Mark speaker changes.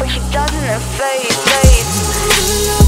Speaker 1: but she doesn't, it.